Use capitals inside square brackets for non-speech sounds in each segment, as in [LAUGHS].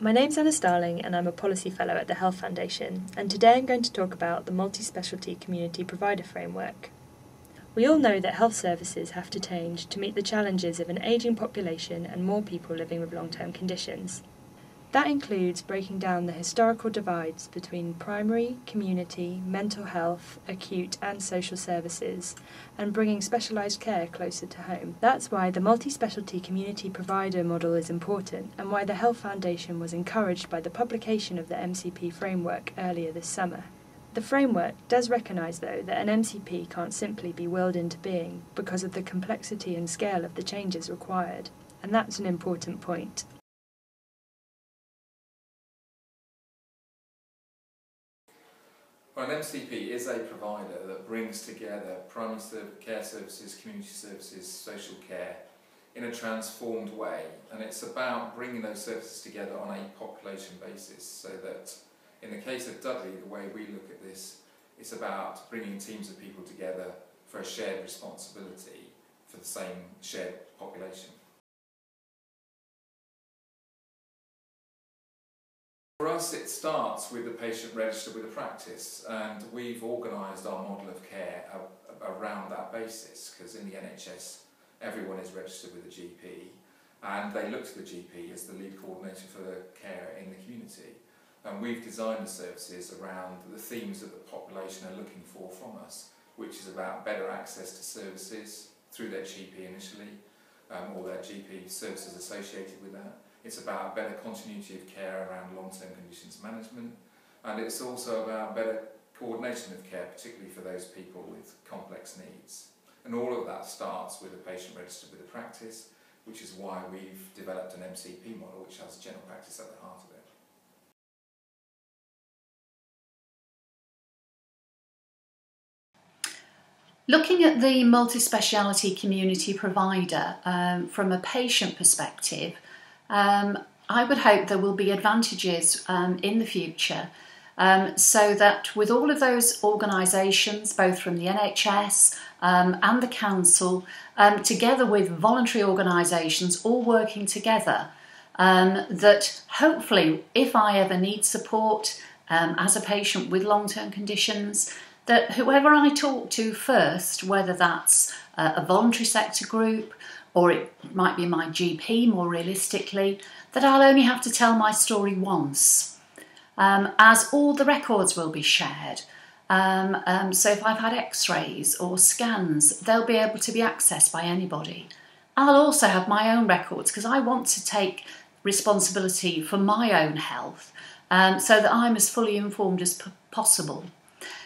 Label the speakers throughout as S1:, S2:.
S1: My name's Anna Starling, and I'm a Policy Fellow at the Health Foundation, and today I'm going to talk about the Multi Specialty Community Provider Framework. We all know that health services have to change to meet the challenges of an ageing population and more people living with long term conditions. That includes breaking down the historical divides between primary, community, mental health, acute, and social services, and bringing specialised care closer to home. That's why the multi specialty community provider model is important, and why the Health Foundation was encouraged by the publication of the MCP framework earlier this summer. The framework does recognise, though, that an MCP can't simply be willed into being because of the complexity and scale of the changes required, and that's an important point.
S2: Well, an MCP is a provider that brings together primary care services, community services, social care in a transformed way. And it's about bringing those services together on a population basis so that in the case of Dudley, the way we look at this, it's about bringing teams of people together for a shared responsibility for the same shared population. For us, it starts with the patient registered with a practice, and we've organised our model of care around that basis, because in the NHS, everyone is registered with a GP, and they look to the GP as the lead coordinator for the care in the community. And we've designed the services around the themes that the population are looking for from us, which is about better access to services through their GP initially, um, or their GP services associated with that, it's about better continuity of care around long-term conditions management, and it's also about better coordination of care, particularly for those people with complex needs. And all of that starts with a patient registered with a practice, which is why we've developed an MCP model which has general practice at the heart of it.
S3: Looking at the multi-speciality community provider um, from a patient perspective, um, I would hope there will be advantages um, in the future. Um, so that with all of those organisations, both from the NHS um, and the Council, um, together with voluntary organisations, all working together, um, that hopefully, if I ever need support as a patient with long term conditions, that whoever I talk to first, whether that's a voluntary sector group or it might be my GP more realistically, that I'll only have to tell my story once, um, as all the records will be shared. Um, um, so if I've had x rays or scans, they'll be able to be accessed by anybody. I'll also have my own records because I want to take responsibility for my own health um, so that I'm as fully informed as possible.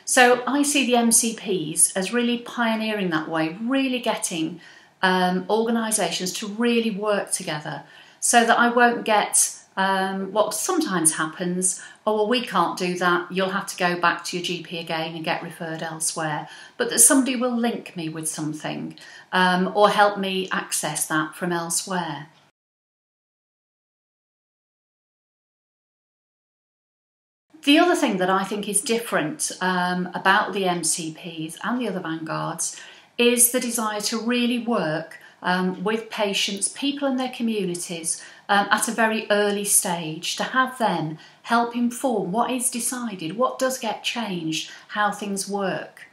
S3: So I see the MCPs as really pioneering that way, really getting um, organisations to really work together so that I won't get um, what sometimes happens oh, well, we can't do that, you'll have to go back to your GP again and get referred elsewhere. But that somebody will link me with something um, or help me access that from elsewhere. The other thing that I think is different um, about the MCPs and the other vanguards is the desire to really work um, with patients, people in their communities um, at a very early stage, to have them help inform what is decided, what does get changed, how things work.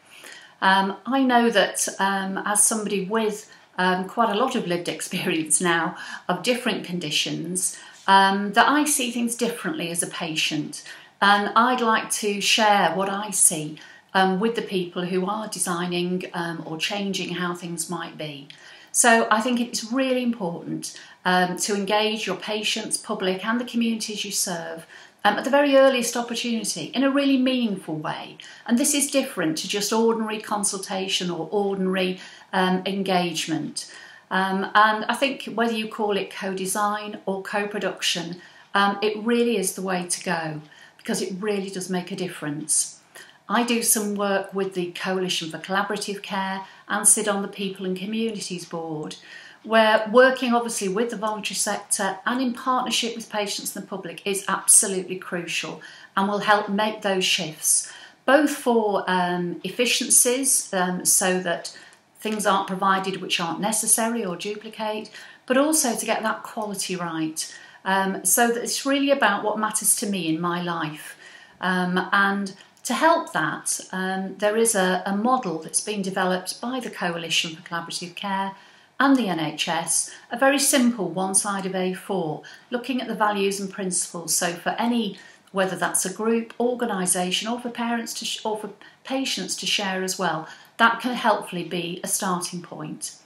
S3: Um, I know that um, as somebody with um, quite a lot of lived [LAUGHS] experience now of different conditions, um, that I see things differently as a patient. And I'd like to share what I see um, with the people who are designing um, or changing how things might be. So I think it's really important um, to engage your patients, public, and the communities you serve um, at the very earliest opportunity in a really meaningful way. And this is different to just ordinary consultation or ordinary um, engagement. Um, and I think whether you call it co design or co production, it really is the way to go because it really does make a difference. I do some work with the Coalition for Collaborative Care and sit on the People and Communities Board, where working obviously with the voluntary sector and in partnership with patients and the public is absolutely crucial and will help make those shifts, both for um, efficiencies um, so that things aren't provided which aren't necessary or duplicate, but also to get that quality right. Um, so that it's really about what matters to me in my life. Um, and to help that, um, there is a, a model that's been developed by the Coalition for Collaborative Care and the NHS, a very simple one side of A4, looking at the values and principles. So for any, whether that's a group, organisation, or for parents to or for patients to share as well, that can helpfully be a starting point.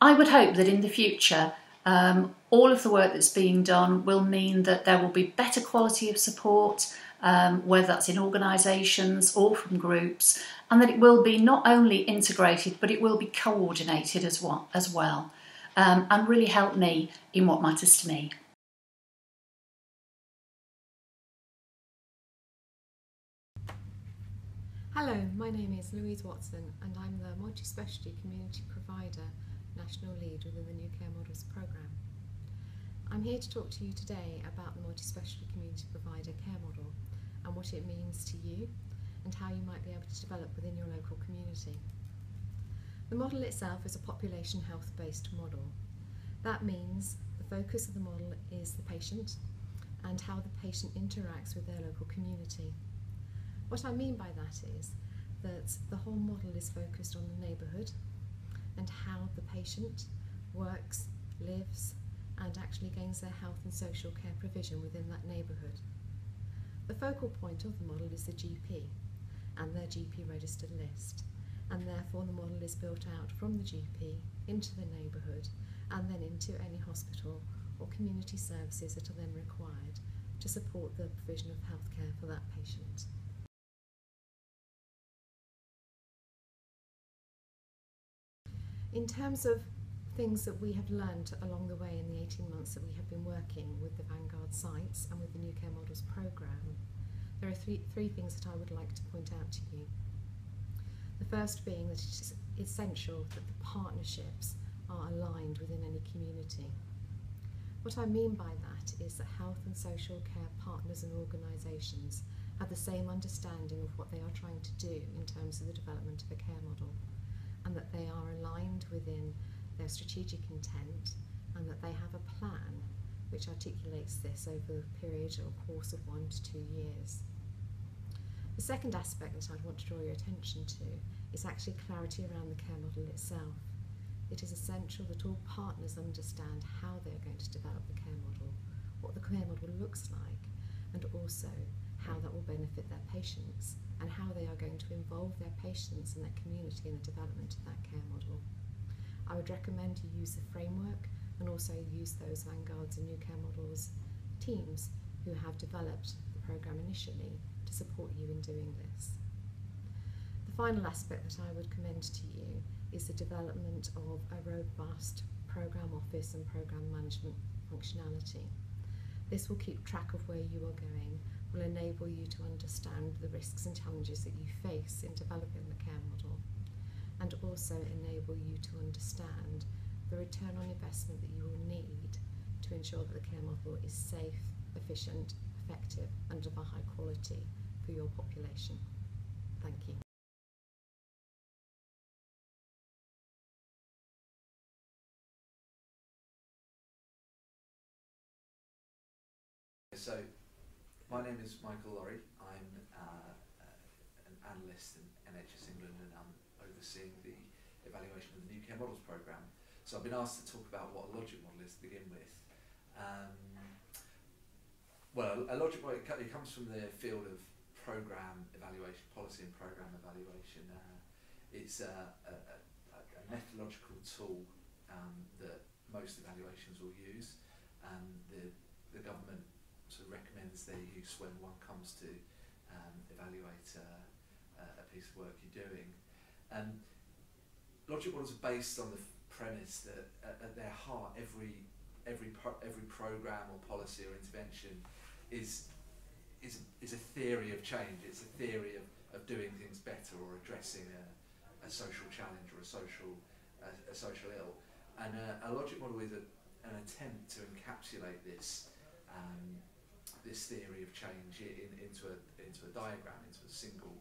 S3: I would hope that in the future, um, all of the work that's being done will mean that there will be better quality of support, um, whether that's in organisations or from groups, and that it will be not only integrated but it will be coordinated as well, as well um, and really help me in what matters to me.
S4: Hello, my name is Louise Watson and I'm the multi-specialty community provider national lead within the New Care Models programme. I'm here to talk to you today about the multi-specialty community provider care model and what it means to you and how you might be able to develop within your local community. The model itself is a population health based model. That means the focus of the model is the patient and how the patient interacts with their local community. What I mean by that is that the whole model is focused on the neighbourhood and how the patient works, lives, and actually gains their health and social care provision within that neighbourhood. The focal point of the model is the GP and their GP registered list, and therefore the model is built out from the GP into the neighbourhood and then into any hospital or community services that are then required to support the provision of healthcare for that patient. In terms of things that we have learned along the way in the 18 months that we have been working with the Vanguard sites and with the New Care Models programme, there are three, three things that I would like to point out to you. The first being that it is essential that the partnerships are aligned within any community. What I mean by that is that health and social care partners and organisations have the same understanding of what they are trying to do in terms of the development of a care model and that they are aligned within their strategic intent and that they have a plan which articulates this over a period or course of one to two years. The second aspect that I'd want to draw your attention to is actually clarity around the care model itself. It is essential that all partners understand how they're going to develop the care model, what the care model looks like, and also how that will benefit their patients and how they are going to involve their patients and their community in the development of that care model. I would recommend you use the framework and also use those Vanguards and New Care Models teams who have developed the programme initially to support you in doing this. The final aspect that I would commend to you is the development of a robust programme office and programme management functionality. This will keep track of where you are going, will enable you to understand the risks and challenges that you face in developing the care model, and also enable you to understand the return on investment that you will need to ensure that the care model is safe, efficient, effective, and of a high quality for your population. Thank you.
S5: Is Michael Laurie. I'm uh, uh, an analyst in NHS England and I'm overseeing the evaluation of the New Care Models programme. So I've been asked to talk about what a logic model is to begin with. Um, well, a logic model, it comes from the field of program evaluation, policy and program evaluation. Uh, it's a, a, a, methodological tool um, that most evaluations will use. and the, the government recommends their use when one comes to um, evaluate uh, a piece of work you're doing. And logic models are based on the premise that at, at their heart, every every pro every program or policy or intervention is is, is a theory of change. It's a theory of, of doing things better or addressing a, a social challenge or a social, a, a social ill. And a, a logic model is a, an attempt to encapsulate this, um, this theory of change in, into, a, into a diagram, into a single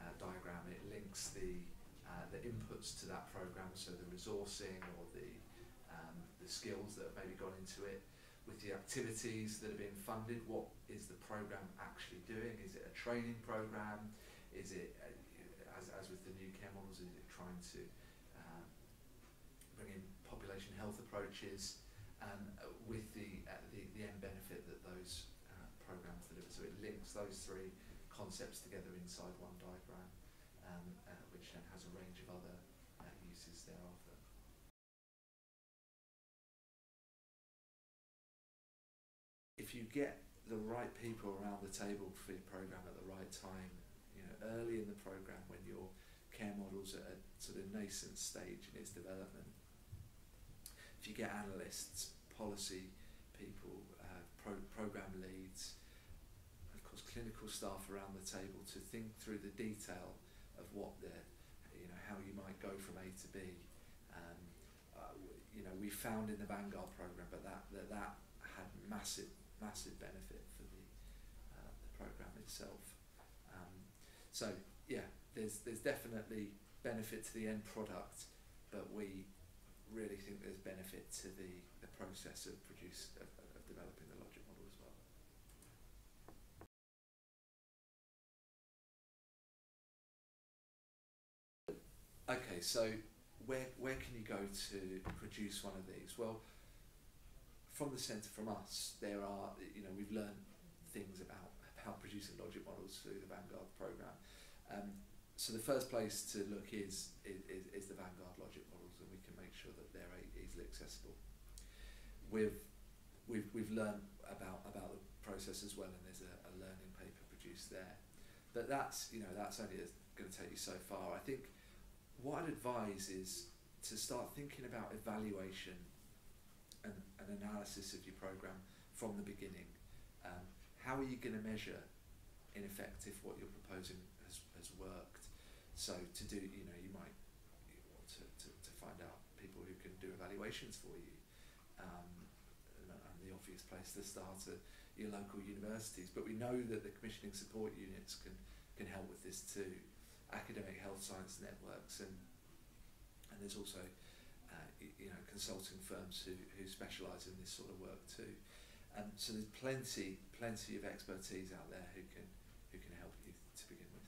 S5: uh, diagram. It links the, uh, the inputs to that program, so the resourcing or the, um, the skills that have maybe gone into it, with the activities that are being funded, what is the program actually doing? Is it a training program? Is it, uh, as, as with the new care models, is it trying to uh, bring in population health approaches um, with the, uh, the, the end benefit that those uh, programs deliver? So it links those three concepts together inside one diagram, um, uh, which then has a range of other uh, uses thereafter. If you get the right people around the table for your program at the right time, you know, early in the program when your care model's at a sort of nascent stage in its development, if you get analysts, policy people, uh, pro program leads, clinical staff around the table to think through the detail of what the, you know, how you might go from A to B. Um, uh, you know, we found in the Vanguard program, but that that, that had massive massive benefit for the uh, the program itself. Um, so yeah, there's there's definitely benefit to the end product, but we really think there's benefit to the, the process of produce of, of developing the logic model as well. Okay, so where where can you go to produce one of these? Well, from the centre, from us, there are you know we've learned things about about producing logic models through the Vanguard program. Um, so the first place to look is, is is the Vanguard logic models, and we can make sure that they're easily accessible. We've we've we've learned about about the process as well, and there's a, a learning paper produced there. But that's you know that's only going to take you so far. I think what I'd advise is to start thinking about evaluation and an analysis of your program from the beginning. Um, how are you going to measure, in effect, if what you're proposing has, has worked? So to do, you know, you might want to, to, to find out people who can do evaluations for you. Um, and, the obvious place to start are your local universities. But we know that the commissioning support units can, can help with this too academic health science networks and and there's also uh, you know consulting firms who, who specialise in this sort of work too. Um, so there's plenty plenty of expertise out there who can who can help you to begin with.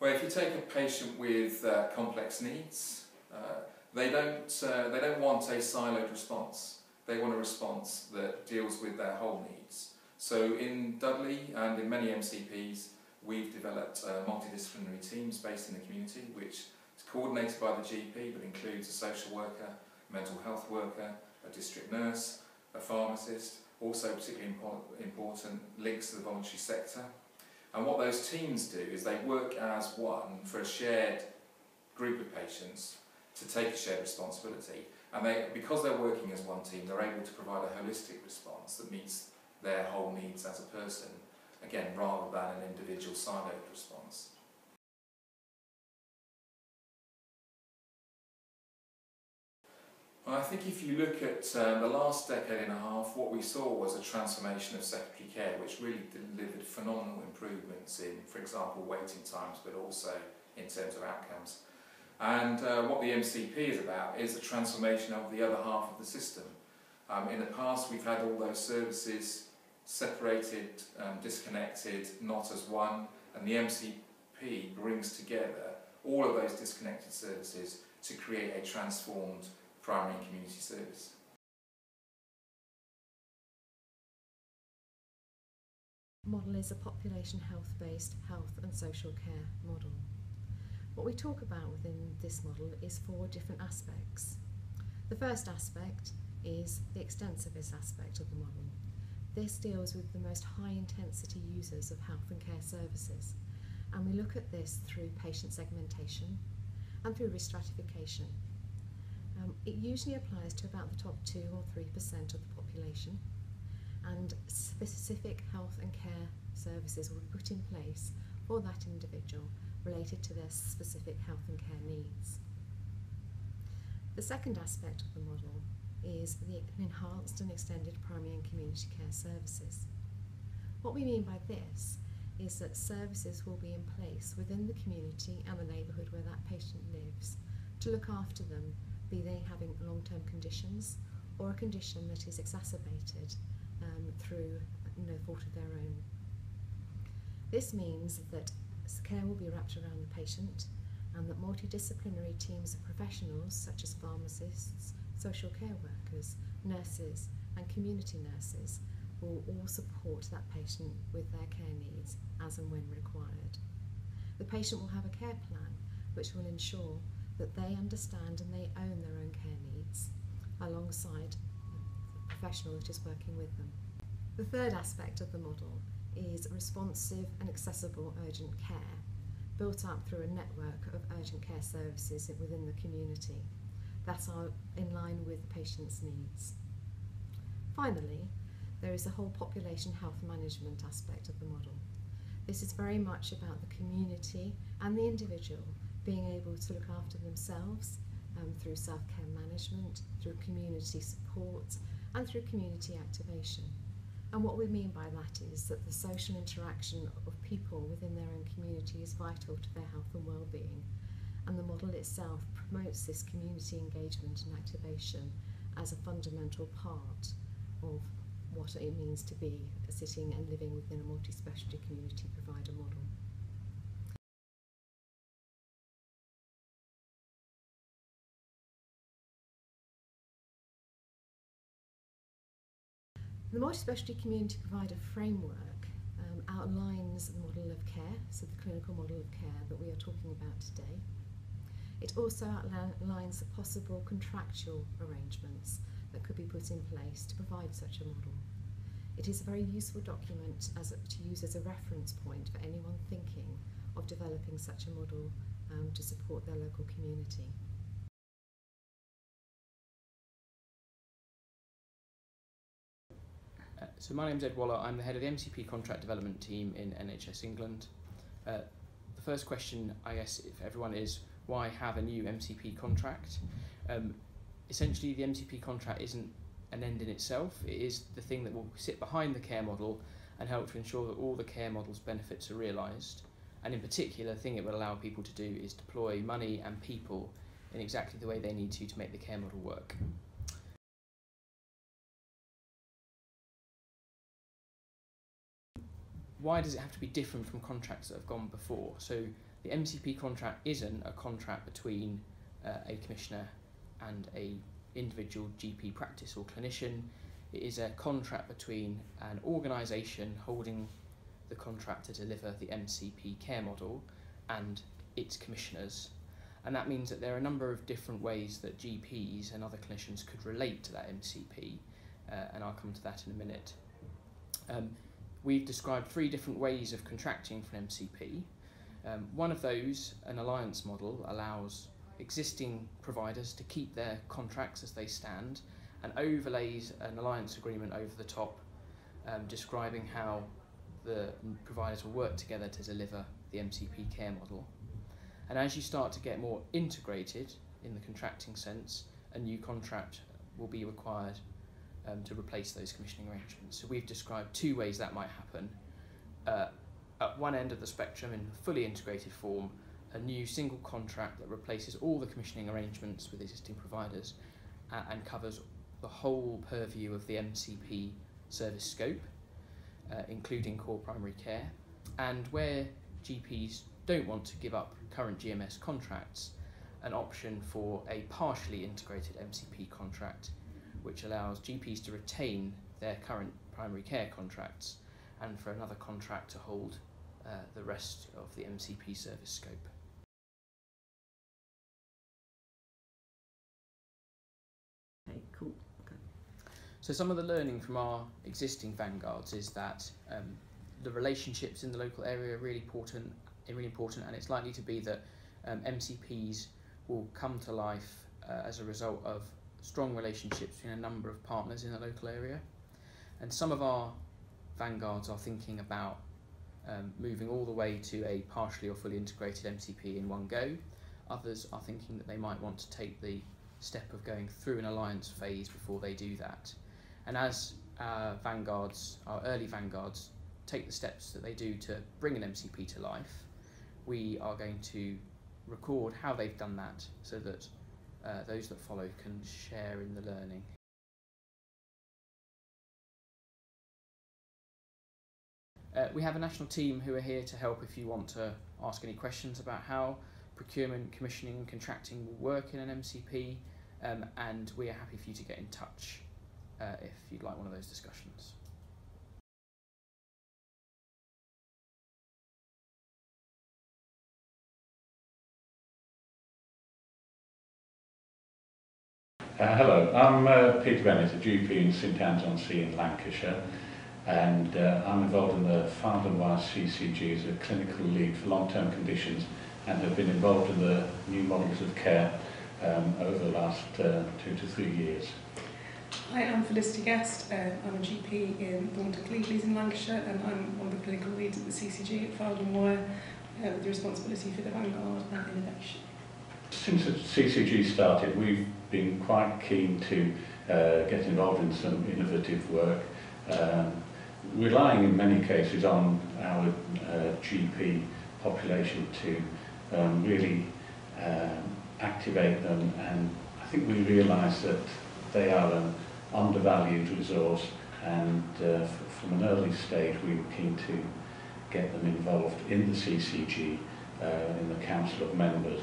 S2: Well, if you take a patient with uh, complex needs, uh, they don't uh, they don't want a siloed response. They want a response that deals with their whole needs. So in Dudley and in many MCPs, we've developed uh, multidisciplinary teams based in the community, which is coordinated by the GP, but includes a social worker, mental health worker, a district nurse, a pharmacist, also particularly impo important links to the voluntary sector. And what those teams do is they work as one for a shared group of patients to take a shared responsibility. And they, because they're working as one team, they're able to provide a holistic response that meets their whole needs as a person, again, rather than an individual siloed response. Well, I think if you look at um, the last decade and a half, what we saw was a transformation of secondary care, which really delivered phenomenal improvements in, for example, waiting times, but also in terms of outcomes. And uh, what the MCP is about is the transformation of the other half of the system. Um, in the past, we've had all those services separated, um, disconnected, not as one, and the MCP brings together all of those disconnected services to create a transformed primary and community service.
S4: Model is a population health based health and social care model. What we talk about within this model is four different aspects. The first aspect is the extensivist aspect of the model. This deals with the most high intensity users of health and care services, and we look at this through patient segmentation and through risk stratification. Um, it usually applies to about the top 2 or 3% of the population, and specific health and care services will be put in place for that individual related to their specific health and care needs. The second aspect of the model is the enhanced and extended primary and community care services. What we mean by this is that services will be in place within the community and the neighbourhood where that patient lives to look after them, be they having long term conditions or a condition that is exacerbated um, through no fault of their own. This means that care will be wrapped around the patient and that multidisciplinary teams of professionals such as pharmacists, social care workers, nurses and community nurses will all support that patient with their care needs as and when required. The patient will have a care plan which will ensure that they understand and they own their own care needs alongside the professional that is working with them. The third aspect of the model is responsive and accessible urgent care, built up through a network of urgent care services within the community that are in line with the patient's needs. Finally, there is the whole population health management aspect of the model. This is very much about the community and the individual being able to look after themselves um, through self care management, through community support, and through community activation. And what we mean by that is that the social interaction of people within their own community is vital to their health and well-being. And the model itself promotes this community engagement and activation as a fundamental part of what it means to be sitting and living within a multi-specialty community provider model. The multi-specialty community provider framework um, outlines the model of care, so the clinical model of care that we are talking about today. It also outlines the possible contractual arrangements that could be put in place to provide such a model. It is a very useful document as to use as a reference point for anyone thinking of developing such a model um, to support their local community.
S6: Uh, so my name is Ed Waller. I'm the head of the MCP contract development team in NHS England. Uh, the first question, I guess, if everyone is, why have a new MCP contract? Um, essentially, the MCP contract isn't an end in itself. It is the thing that will sit behind the care model and help to ensure that all the care model's benefits are realised. And in particular, the thing it will allow people to do is deploy money and people in exactly the way they need to to make the care model work. why does it have to be different from contracts that have gone before? So the MCP contract isn't a contract between uh, a commissioner and a individual GP practice or clinician. It is a contract between an organisation holding the contract to deliver the MCP care model and its commissioners. And that means that there are a number of different ways that GPs and other clinicians could relate to that MCP, uh, and I'll come to that in a minute. Um, we've described three different ways of contracting for an MCP. Um, one of those, an alliance model, allows existing providers to keep their contracts as they stand and overlays an alliance agreement over the top um, describing how the providers will work together to deliver the MCP care model. And as you start to get more integrated in the contracting sense, a new contract will be required um, to replace those commissioning arrangements. So we've described two ways that might happen. Uh, at one end of the spectrum, in fully integrated form, a new single contract that replaces all the commissioning arrangements with existing providers uh, and covers the whole purview of the MCP service scope, uh, including core primary care. And where GPs don't want to give up current GMS contracts, an option for a partially integrated MCP contract which allows GPs to retain their current primary care contracts and for another contract to hold the rest of the MCP service scope.
S7: Okay, cool. Okay.
S6: So some of the learning from our existing vanguards is that um, the relationships in the local area are really important, really important, and it's likely to be that um, MCPs will come to life uh, as a result of strong relationships between a number of partners in the local area. And some of our vanguards are thinking about um, moving all the way to a partially or fully integrated MCP in one go. Others are thinking that they might want to take the step of going through an alliance phase before they do that. And as our vanguards, our early vanguards, take the steps that they do to bring an MCP to life, we are going to record how they've done that so that uh, those that follow can share in the learning. Uh, we have a national team who are here to help if you want to ask any questions about how procurement, commissioning and contracting will work in an MCP um, and we are happy for you to get in touch uh, if you'd like one of those discussions.
S8: Uh, hello, I'm uh, Peter Bennett, a GP in St Anne's-on-Sea in Lancashire and uh, I'm involved in the Farnborough CCG as a clinical lead for long-term conditions and have been involved in the new models of care um, over the last uh, two to three years.
S9: Hi, I'm Felicity Guest. Uh, I'm a GP in Thornton Cleveleys in Lancashire and I'm one of the clinical leads at the CCG at Wyre uh, with the responsibility for the vanguard and innovation.
S8: Since the CCG started, we've been quite keen to uh, get involved in some innovative work. Um, relying in many cases on our uh, GP population to um, really um, activate them and I think we realise that they are an undervalued resource and uh, from an early stage we were keen to get them involved in the CCG, uh, in the Council of Members.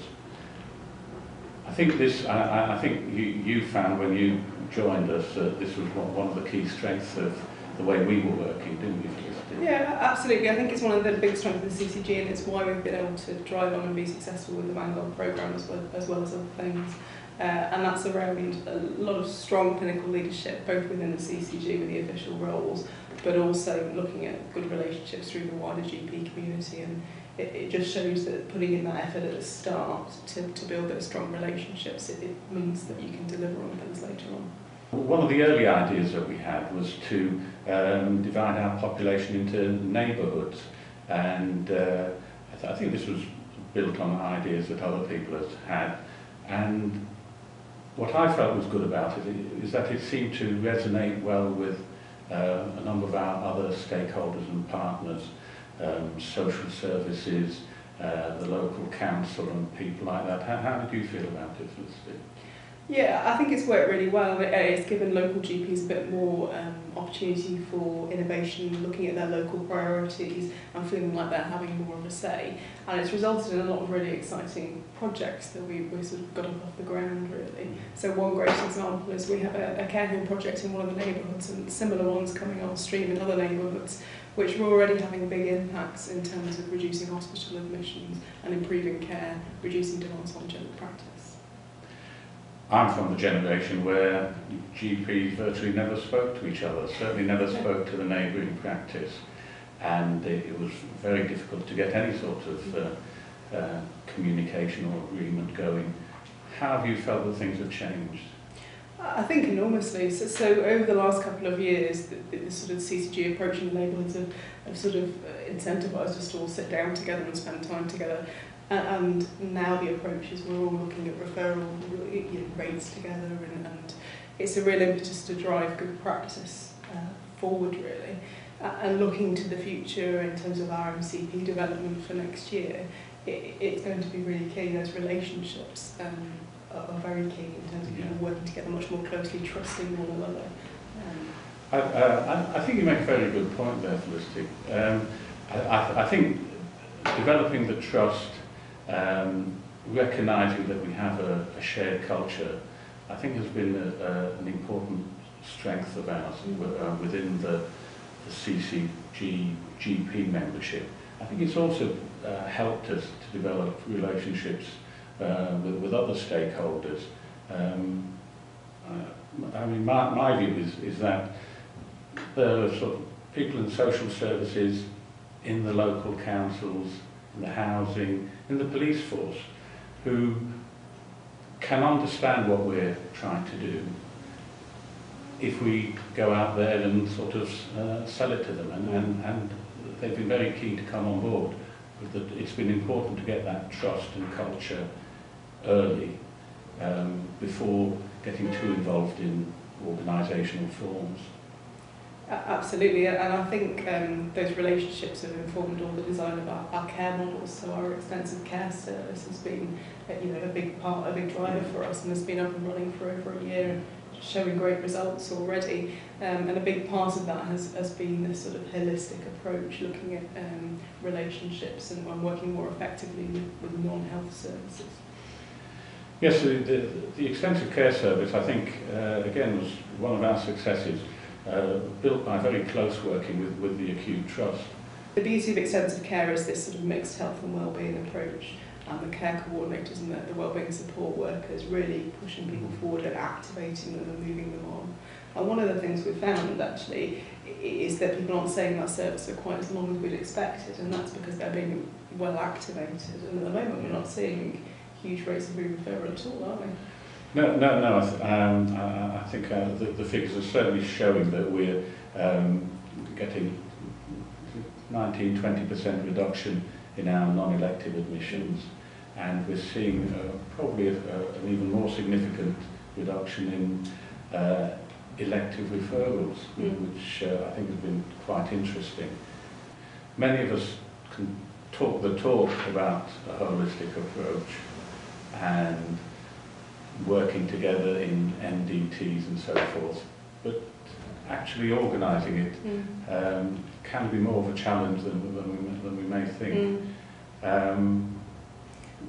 S8: I think this, I, I think you, you found when you joined us that this was one of the key strengths of the way we were working, didn't we,
S9: Yeah, absolutely. I think it's one of the big strengths of the CCG and it's why we've been able to drive on and be successful with the Vanguard programme as well, as well as other things. Uh, and that's around a lot of strong clinical leadership, both within the CCG with the official roles, but also looking at good relationships through the wider GP community. And it, it just shows that putting in that effort at the start to, to build those strong relationships, it, it means that you can deliver on things later on.
S8: One of the early ideas that we had was to um, divide our population into neighbourhoods and uh, I, th I think this was built on ideas that other people had had and what I felt was good about it is that it seemed to resonate well with uh, a number of our other stakeholders and partners, um, social services, uh, the local council and people like that. How, how did you feel about it, Felicity?
S9: Yeah, I think it's worked really well. It's given local GPs a bit more um, opportunity for innovation, looking at their local priorities and feeling like they're having more of a say. And it's resulted in a lot of really exciting projects that we, we sort of got up off the ground, really. So one great example is we have a, a care home project in one of the neighbourhoods and similar ones coming on stream in other neighbourhoods which were already having big impacts in terms of reducing hospital admissions and improving care, reducing demands on general practice.
S8: I'm from the generation where GPs virtually never spoke to each other, certainly never spoke to the neighbouring practice, and it, it was very difficult to get any sort of uh, uh, communication or agreement going. How have you felt that things have changed?
S9: I think enormously. So, so over the last couple of years, the, the sort of CCG approach the neighbourhoods have, have sort of uh, incentivised us to all sit down together and spend time together and now the approach is we're all looking at referral you know, rates together and, and it's a real impetus to drive good practice uh, forward really. Uh, and looking to the future in terms of our MCP development for next year it, it's going to be really key. Those relationships um, are, are very key in terms of yeah. people working together much more closely trusting one another. Um,
S8: I, uh, I, I think you make a very good point there Felicity. Um, I, I think developing the trust um, recognising that we have a, a shared culture, I think has been a, a, an important strength of ours uh, within the, the CCG GP membership. I think it's also uh, helped us to develop relationships uh, with, with other stakeholders. Um, uh, I mean, my, my view is, is that there are sort of people in social services, in the local councils, in the housing, in the police force, who can understand what we're trying to do if we go out there and sort of uh, sell it to them. And, and, and they've been very keen to come on board. But it's been important to get that trust and culture early um, before getting too involved in organisational forms.
S9: Absolutely, and I think um, those relationships have informed all the design of our, our care models. So our extensive care service has been, uh, you know, a big part, a big driver for us, and has been up and running for over a year, and showing great results already. Um, and a big part of that has, has been this sort of holistic approach, looking at um, relationships and, and working more effectively with, with non-health services.
S8: Yes, the, the, the extensive care service, I think, uh, again, was one of our successes. uh, built by very close working with, with the acute trust.
S9: The beauty of extensive care is this sort of mixed health and wellbeing approach and the care coordinators and the, the wellbeing support workers really pushing people mm-hmm. forward and activating them and moving them on. And one of the things we found actually is that people aren't staying in that service for quite as long as we'd expected and that's because they're being well activated and at the moment we're not seeing huge rates of re-referral at all, are we?
S8: No, no, no. I, th um, I, I think uh, the, the figures are certainly showing that we're um, getting 19-20% reduction in our non-elective admissions, and we're seeing uh, probably a, a, an even more significant reduction in uh, elective referrals, mm. which uh, I think has been quite interesting. Many of us can talk the talk about a holistic approach, and working together in MDTs and so forth. But actually organising it mm. um, can be more of a challenge than, than, we, than we may think. Mm. Um,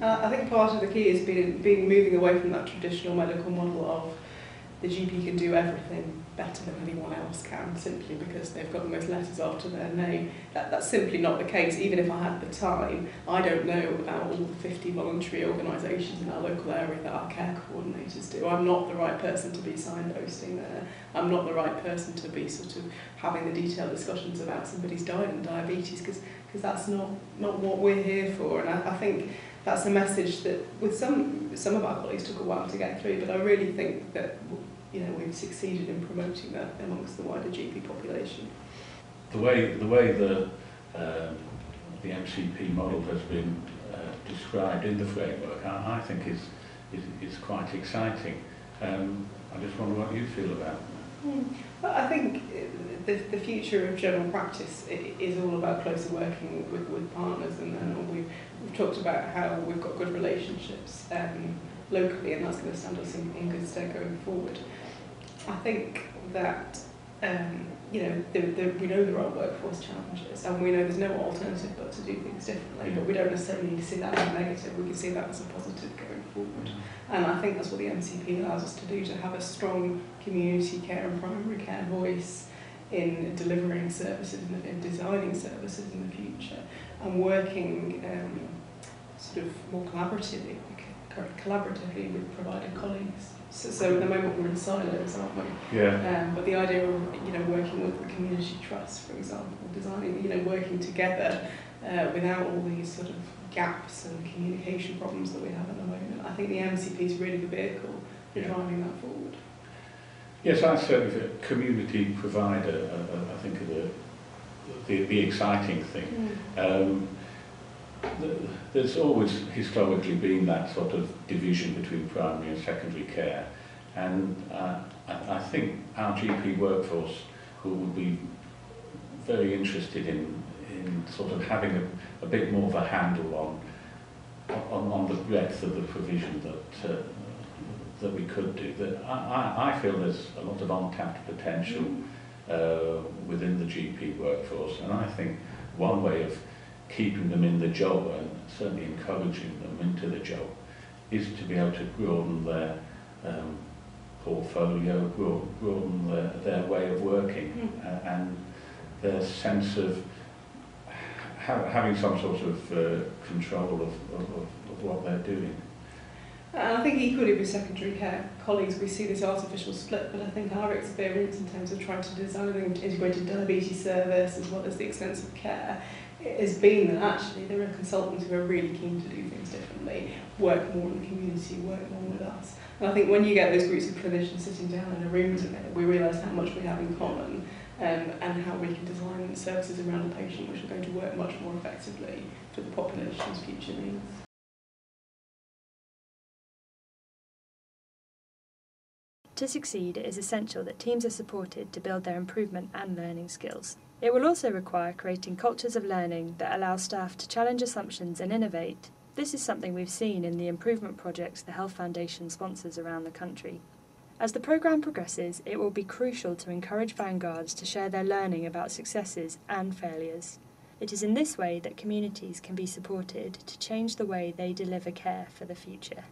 S9: uh, I think part of the key is being, being moving away from that traditional medical model of the GP can do everything better than anyone else can simply because they've got the most letters after their name. That, that's simply not the case. Even if I had the time, I don't know about all the 50 voluntary organisations in our local area that our care coordinators do. I'm not the right person to be signposting there. I'm not the right person to be sort of having the detailed discussions about somebody's diet and diabetes because because that's not, not what we're here for. And I, I think that's a message that with some some of our colleagues took a while to get through, but I really think that you know we've succeeded in promoting that amongst the wider GP population.
S8: The way the way the um, the MCP model has been uh, described in the framework, I, I think is, is is quite exciting. Um, I just wonder what you feel about that.
S9: Mm. Well, I think the, the future of general practice is all about closer working with, with partners and, and we've, we've talked about how we've got good relationships um, locally and that's going to stand us in, in good stead going forward. I think that um, you know, the, the, we know there are workforce challenges and we know there's no alternative but to do things differently, but we don't necessarily need to see that as a negative, we can see that as a positive going forward. And I think that's what the MCP allows us to do, to have a strong community care and primary care voice in delivering services and in designing services in the future and working um, sort of more collaboratively, collaboratively with provider colleagues. So, so at the moment we're in silos, aren't we?
S8: Yeah.
S9: Um, but the idea of you know working with the community trust, for example, designing you know working together uh, without all these sort of gaps and communication problems that we have at the moment. I think the MCP is really the vehicle for yeah. driving that forward.
S8: Yes, I certainly a community provider, uh, uh, I think, are the, the, the exciting thing. Mm. Um, there's always historically been that sort of division between primary and secondary care. And uh, I, I think our GP workforce who would be very interested in, in sort of having a, a bit more of a handle on, on, on the breadth of the provision that, uh, that we could do. That I, I feel there's a lot of untapped potential uh, within the GP workforce, and I think one way of keeping them in the job and certainly encouraging them into the job is to be able to broaden their um, portfolio, broaden their, their way of working mm. and their sense of ha having some sort of uh, control of, of, of what they're doing.
S9: And I think equally with secondary care colleagues, we see this artificial split, but I think our experience in terms of trying to design an integrated diabetes service as well as the extensive care has been that actually there are consultants who are really keen to do things differently, work more in the community, work more with us. And I think when you get those groups of clinicians sitting down in a room together, we realise how much we have in common um, and how we can design services around the patient which are going to work much more effectively for the population's future needs.
S1: To succeed, it is essential that teams are supported to build their improvement and learning skills. It will also require creating cultures of learning that allow staff to challenge assumptions and innovate. This is something we've seen in the improvement projects the Health Foundation sponsors around the country. As the programme progresses, it will be crucial to encourage vanguards to share their learning about successes and failures. It is in this way that communities can be supported to change the way they deliver care for the future.